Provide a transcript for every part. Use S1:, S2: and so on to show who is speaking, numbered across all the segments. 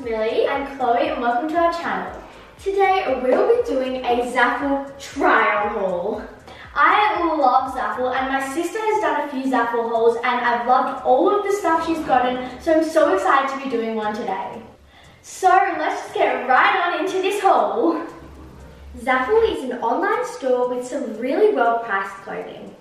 S1: Millie and Chloe and welcome to our channel. Today we'll be doing a Zaful trial haul. I love Zaful and my sister has done a few Zaful hauls and I've loved all of the stuff she's gotten so I'm so excited to be doing one today. So let's just get right on into this haul. Zaful is an online store with some really well priced clothing.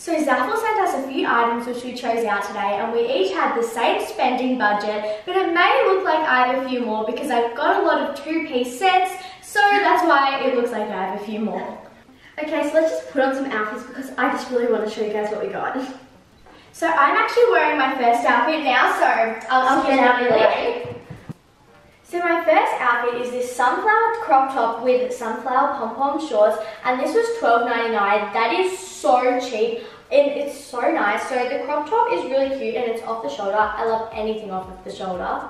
S1: So Zaful sent us a few items which we chose out today and we each had the same spending budget, but it may look like I have a few more because I've got a lot of two-piece sets, so that's why it looks like I have a few more. Okay, so let's just put on some outfits because I just really want to show you guys what we got. So I'm actually wearing my first outfit now, so I'll, I'll get out of so my first outfit is this sunflower crop top with sunflower pom-pom shorts and this was $12.99. That is so cheap and it's so nice. So the crop top is really cute and it's off the shoulder. I love anything off of the shoulder.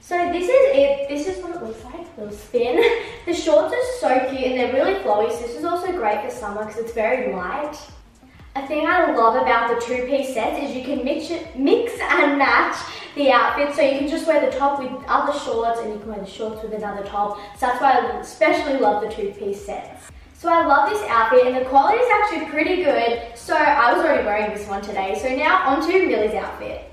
S1: So this is it. This is what it looks like. A little spin. The shorts are so cute and they're really flowy. So this is also great for summer because it's very light. A thing I love about the two-piece sets is you can mix, it, mix and match the outfit. So you can just wear the top with other shorts and you can wear the shorts with another top. So that's why I especially love the two-piece sets. So I love this outfit and the quality is actually pretty good. So I was already wearing this one today. So now on to Millie's outfit.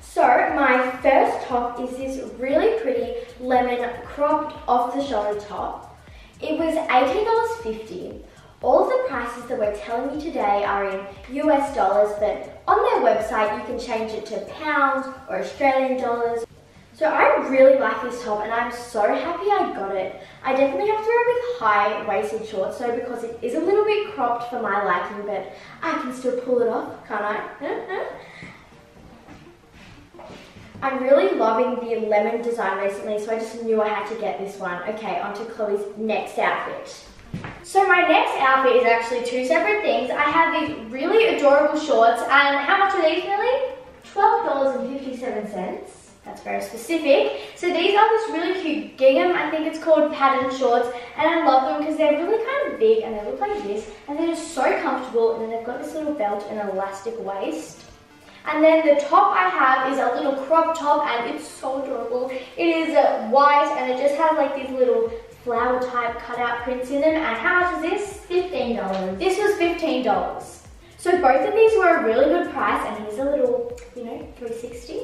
S1: So my first top is this really pretty lemon cropped off the shoulder top. It was $18.50. All of the prices that we're telling you today are in US dollars, but on their website you can change it to pounds or Australian dollars. So I really like this top and I'm so happy I got it. I definitely have to wear it with high-waisted shorts so because it is a little bit cropped for my liking, but I can still pull it off, can't I? I'm really loving the lemon design recently, so I just knew I had to get this one. Okay, on to Chloe's next outfit. So my next outfit is actually two separate things. I have these really adorable shorts, and how much are these, Millie? $12.57. That's very specific. So these are this really cute gingham, I think it's called pattern shorts, and I love them because they're really kind of big and they look like this, and they're just so comfortable, and then they've got this little belt and elastic waist. And then the top I have is a little crop top and it's so adorable. It is uh, white and it just has like these little flower type cutout prints in them. And how much is this? $15. This was $15. So both of these were a really good price and here's a little, you know, 360.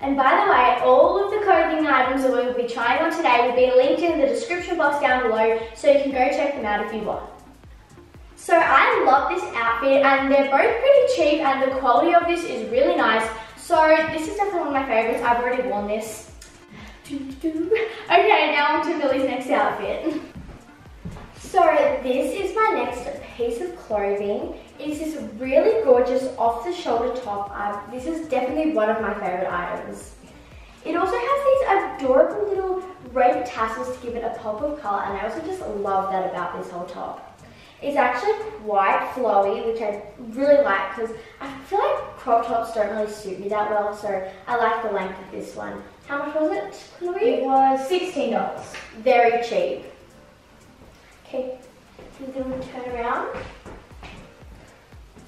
S1: And by the way, all of the clothing items that we will be trying on today will be linked in the description box down below so you can go check them out if you want. So I love this outfit and they're both pretty cheap and the quality of this is really nice. So this is definitely one of my favorites. I've already worn this. Okay, now on to Millie's next outfit. So this is my next piece of clothing. It's this really gorgeous off-the-shoulder top. Uh, this is definitely one of my favorite items. It also has these adorable little red tassels to give it a pop of color and I also just love that about this whole top. It's actually quite flowy, which I really like because I feel like crop tops don't really suit me that well, so I like the length of this one. How much was it, Chloe?
S2: It was $16.
S1: Very cheap. Okay, I'm going to turn around.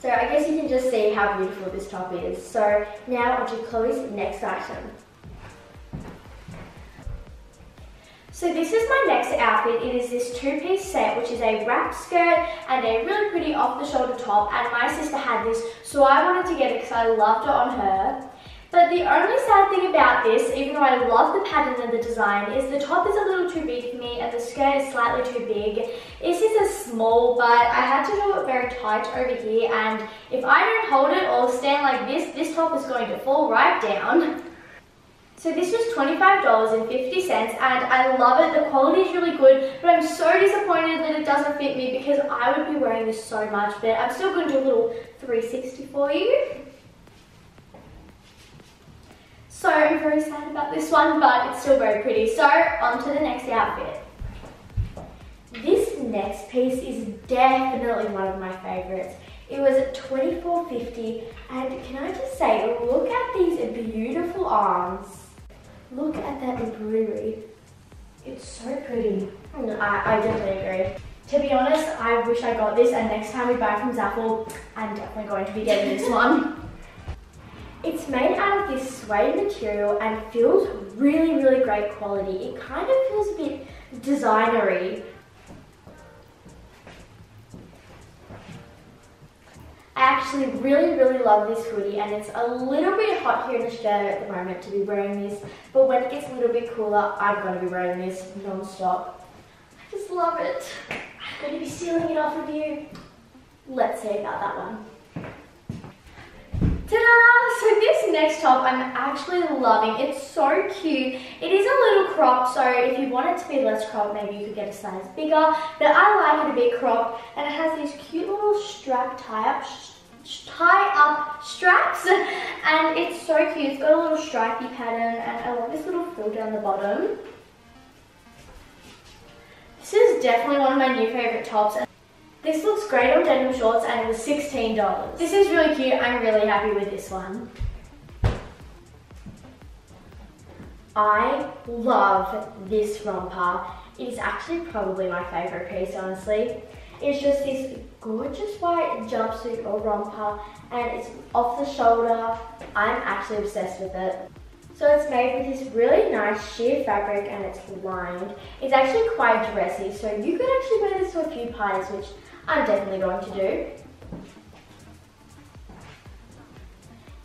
S1: So I guess you can just see how beautiful this top is. So now onto Chloe's next item. So this is my next outfit. It is this two-piece set, which is a wrap skirt and a really pretty off-the-shoulder top. And my sister had this, so I wanted to get it because I loved it on her. But the only sad thing about this, even though I love the pattern and the design, is the top is a little too big for me and the skirt is slightly too big. This is a small, but I had to do it very tight over here and if I don't hold it or stand like this, this top is going to fall right down. So this was $25.50 and I love it. The quality is really good, but I'm so disappointed that it doesn't fit me because I would be wearing this so much, but I'm still going to do a little 360 for you. So I'm very sad about this one, but it's still very pretty. So on to the next outfit. This next piece is definitely one of my favorites. It was at 24.50 and can I just say, look at these beautiful arms. Look at that embroidery. It's so pretty. Mm, I, I definitely agree. To be honest, I wish I got this and next time we buy from Zaful, I'm definitely going to be getting this one. It's made out of this suede material and feels really, really great quality. It kind of feels a bit designery, I actually really, really love this hoodie and it's a little bit hot here in Australia at the moment to be wearing this, but when it gets a little bit cooler, I'm going to be wearing this non-stop. I just love it. I'm going to be stealing it off of you. Let's see about that one. Ta-da! So this next top I'm actually loving. It's so cute. It is a little cropped, so if you want it to be less cropped, maybe you could get a size bigger. But I like it a bit cropped, and it has these cute little strap tie-up tie up straps and it's so cute. It's got a little stripy pattern and I love this little frill down the bottom. This is definitely one of my new favourite tops. This looks great on denim shorts and it was $16. This is really cute. I'm really happy with this one. I love this romper. It is actually probably my favourite piece, honestly. It's just this gorgeous white jumpsuit or romper and it's off the shoulder. I'm actually obsessed with it. So it's made with this really nice sheer fabric and it's lined. It's actually quite dressy, so you could actually wear this to a few parties, which I'm definitely going to do.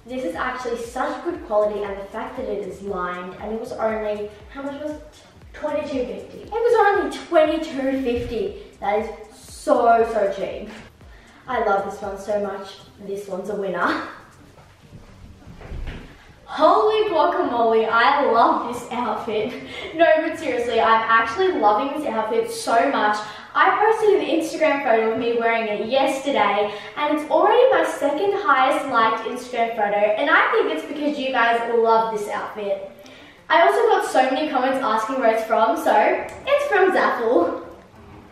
S1: This is actually such good quality and the fact that it is lined and it was only, how much was it? 22.50. It was only 22.50. That is so, so cheap. I love this one so much. This one's a winner. Holy guacamole, I love this outfit. No, but seriously, I'm actually loving this outfit so much. I posted an Instagram photo of me wearing it yesterday and it's already my second highest liked Instagram photo and I think it's because you guys love this outfit. I also got so many comments asking where it's from, so it's from Zaful.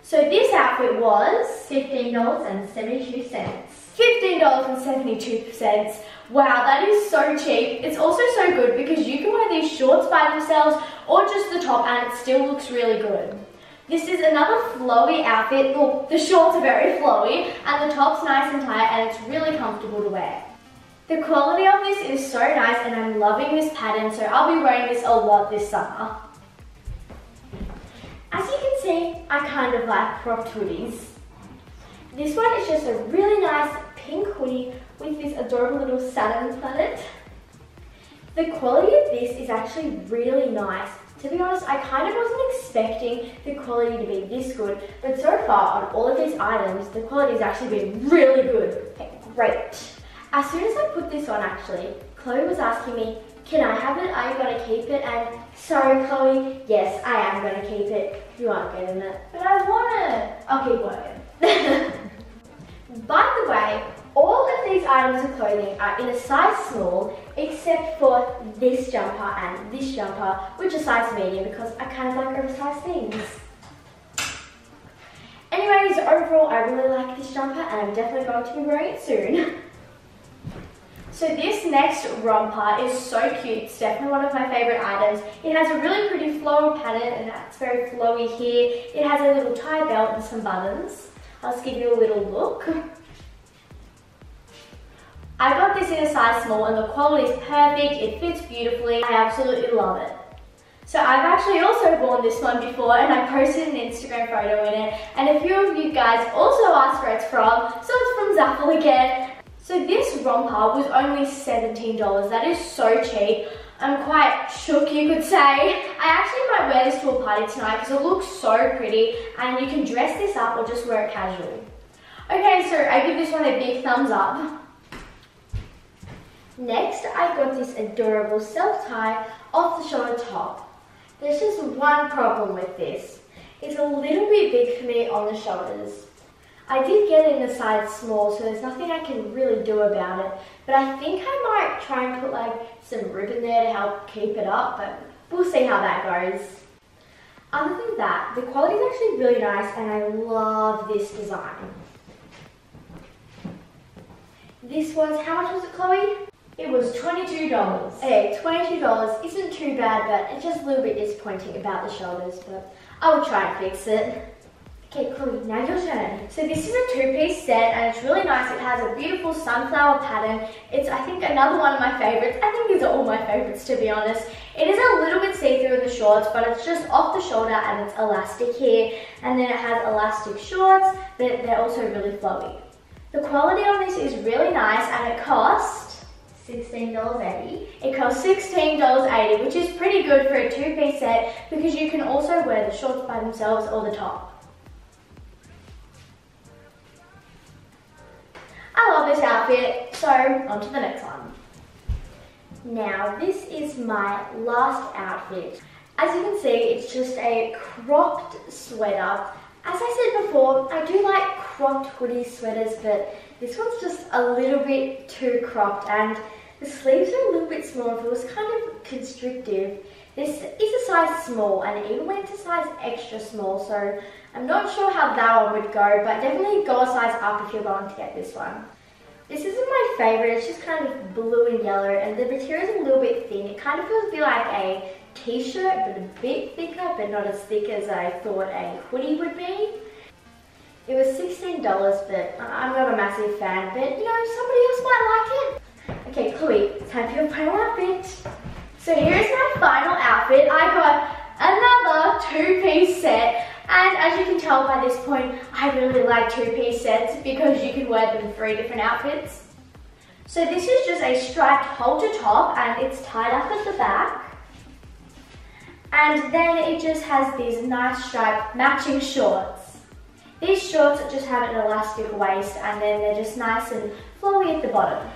S1: So this outfit was $15.72. $15.72. Wow, that is so cheap. It's also so good because you can wear these shorts by themselves or just the top and it still looks really good. This is another flowy outfit. Well, the shorts are very flowy and the top's nice and tight and it's really comfortable to wear. The quality of this is so nice and I'm loving this pattern so I'll be wearing this a lot this summer. As you can see, I kind of like cropped hoodies. This one is just a really nice adorable little Saturn planet. The quality of this is actually really nice. To be honest, I kind of wasn't expecting the quality to be this good, but so far on all of these items, the quality has actually been really good. Okay, great. As soon as I put this on actually, Chloe was asking me, can I have it? Are you going to keep it? And sorry, Chloe, yes, I am going to keep it. You aren't getting it. But I want it. I'll keep. By the way, all of these items of clothing are in a size small, except for this jumper and this jumper, which are size medium because I kind of like oversized things. Anyways, overall, I really like this jumper and I'm definitely going to be wearing it soon. So this next romper is so cute. It's definitely one of my favorite items. It has a really pretty floral pattern and that's very flowy here. It has a little tie belt and some buttons. I'll just give you a little look. I got this in a size small and the quality is perfect. It fits beautifully. I absolutely love it. So I've actually also worn this one before and I posted an Instagram photo in it and a few of you guys also asked where it's from. So it's from Zaful again. So this romper was only $17. That is so cheap. I'm quite shook, you could say. I actually might wear this to a party tonight because it looks so pretty and you can dress this up or just wear it casual. Okay, so I give this one a big thumbs up. Next, I got this adorable self-tie off-the-shoulder top. There's just one problem with this. It's a little bit big for me on the shoulders. I did get it in a size small, so there's nothing I can really do about it. But I think I might try and put like some ribbon there to help keep it up, but we'll see how that goes. Other than that, the quality is actually really nice and I love this design. This was, how much was it, Chloe?
S2: It was $22.
S1: Okay, eh, $22 isn't too bad, but it's just a little bit disappointing about the shoulders, but I will try and fix it. Okay, Chloe, now your turn. So this is a two-piece set and it's really nice. It has a beautiful sunflower pattern. It's, I think, another one of my favorites. I think these are all my favorites, to be honest. It is a little bit see-through in the shorts, but it's just off the shoulder and it's elastic here. And then it has elastic shorts, but they're also really flowy. The quality on this is really nice and it costs $16.80. It costs $16.80, which is pretty good for a two-piece set because you can also wear the shorts by themselves or the top. I love this outfit, so on to the next one. Now, this is my last outfit. As you can see, it's just a cropped sweater. As I said before, I do like cropped hoodie sweaters, but this one's just a little bit too cropped and the sleeves are a little bit small. It was kind of constrictive. This is a size small and it even went to size extra small, so I'm not sure how that one would go, but definitely go a size up if you're going to get this one. This isn't my favourite, it's just kind of blue and yellow and the material is a little bit thin. It kind of feels a bit like a t-shirt, but a bit thicker, but not as thick as I thought a hoodie would be. It was $16, but I'm not a massive fan, but you know, somebody else might like it. Okay, Chloe, time for your final outfit. So here's my final outfit. I got another two-piece set and as you can tell by this point, I really like two-piece sets because you can wear them three different outfits. So this is just a striped halter top and it's tied up at the back. And then it just has these nice striped matching shorts. These shorts just have an elastic waist and then they're just nice and flowy at the bottom.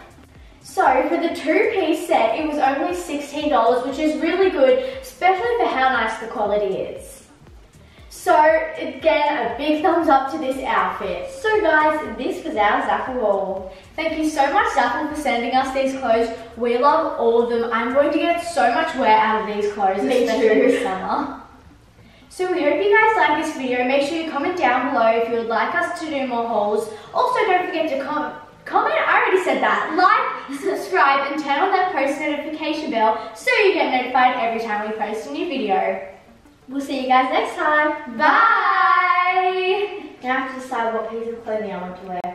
S1: So for the two-piece set, it was only $16, which is really good, especially for how nice the quality is. So again, a big thumbs up to this outfit. So guys, this was our Zaful haul. Thank you so much Zaful for sending us these clothes. We love all of them. I'm going to get so much wear out of these clothes, Me especially too. this summer. So we hope you guys like this video. Make sure you comment down below if you would like us to do more hauls. Also, don't forget to comment. Comment, I already said that. Like, subscribe, and turn on that post notification bell so you get notified every time we post a new video. We'll see you guys next time. Bye! Now I have to decide what piece of clothing I want to wear.